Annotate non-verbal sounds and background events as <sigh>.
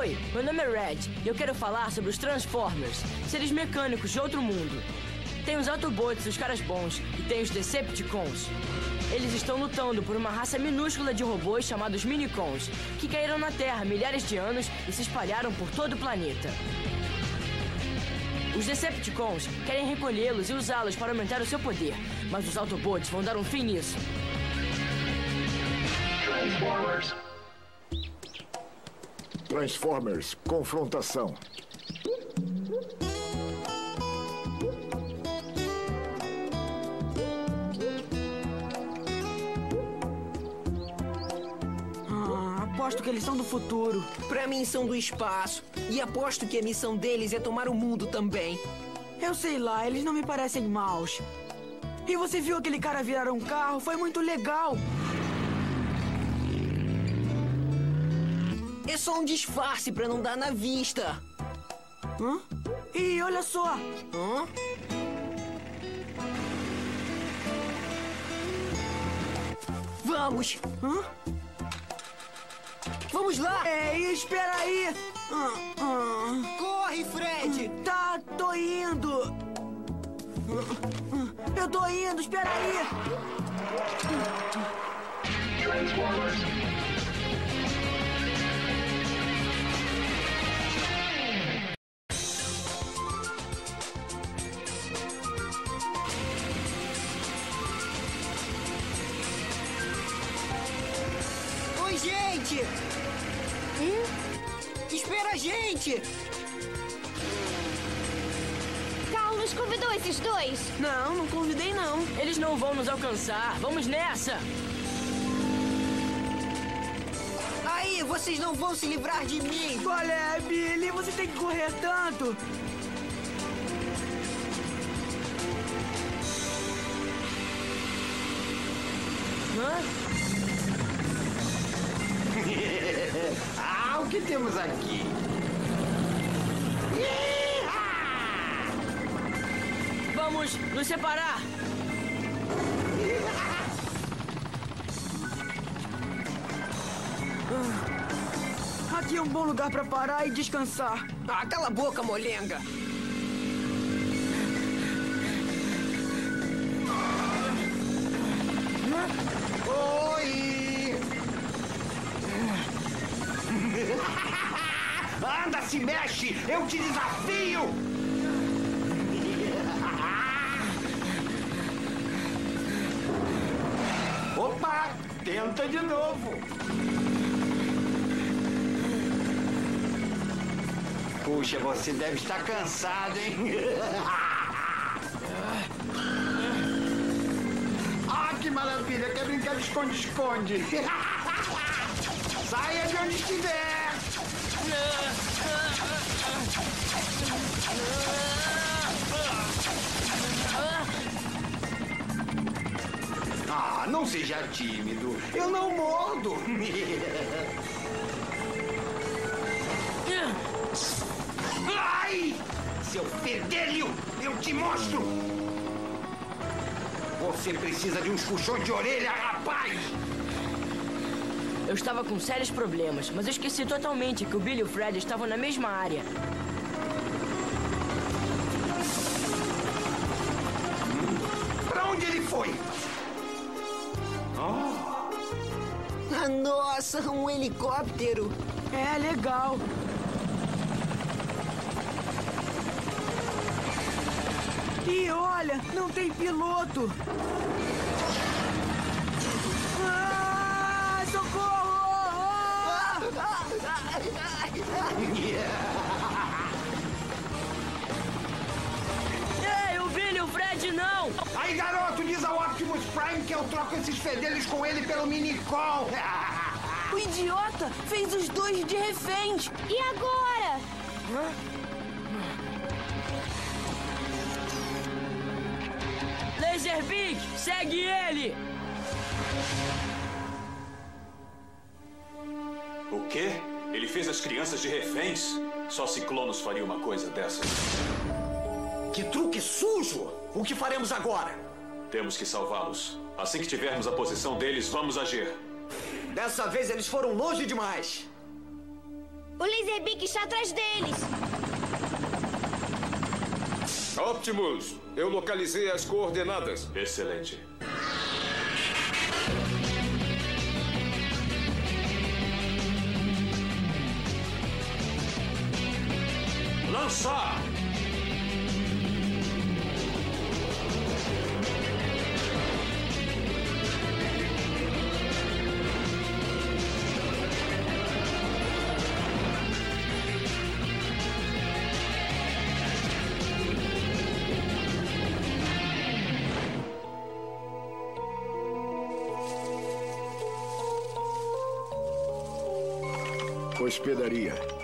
Oi, meu nome é Red e eu quero falar sobre os Transformers, seres mecânicos de outro mundo. Tem os Autobots, os caras bons, e tem os Decepticons. Eles estão lutando por uma raça minúscula de robôs chamados Minicons, que caíram na Terra milhares de anos e se espalharam por todo o planeta. Os Decepticons querem recolhê-los e usá-los para aumentar o seu poder, mas os Autobots vão dar um fim nisso. Transformers. Transformers, confrontação. Ah, aposto que eles são do futuro. Pra mim são do espaço. E aposto que a missão deles é tomar o mundo também. Eu sei lá, eles não me parecem maus. E você viu aquele cara virar um carro? Foi muito legal. É só um disfarce pra não dar na vista. Hã? Ih, olha só. Hã? Vamos! Hã? Vamos lá! Ei, espera aí. Corre, Fred! Tá, tô indo. Eu tô indo, espera aí. Transformers. Gente! Espera a gente! Carlos convidou esses dois. Não, não convidei não. Eles não vão nos alcançar. Vamos nessa! Aí, vocês não vão se livrar de mim! Qual é, Billy? Você tem que correr tanto. Hã? Temos aqui? Vamos nos separar! Aqui é um bom lugar pra parar e descansar. Ah, cala a boca, molenga! Eu te desafio! <laughs> Opa! Tenta de novo! Puxa, você deve estar cansado, hein? <laughs> Ah, que maravilha! Quer brincar de esconde-esconde? <laughs> Saia de onde estiver! Ah, não seja tímido. Eu não mordo. Ai! Seu fedelho! Eu te mostro! Você precisa de uns puxões de orelha, rapaz! Eu estava com sérios problemas, mas eu esqueci totalmente que o Billy e o Fred estavam na mesma área. Pra onde ele foi? Ah, nossa, um helicóptero! É legal. E olha, não tem piloto. Ei, o Billy o Fred não! Aí, garoto, diz ao Optimus Prime que eu troco esses fedelhos com ele pelo Minicol. O idiota fez os dois de reféns. E agora? Laserbeak, segue ele! O quê? Ele fez as crianças de reféns? Só Ciclonos faria uma coisa dessas. Que truque sujo! O que faremos agora? Temos que salvá-los. Assim que tivermos a posição deles, vamos agir. Dessa vez eles foram longe demais. O Laserbeak está atrás deles. Optimus, eu localizei as coordenadas. Excelente. Lançar! Hospedaria.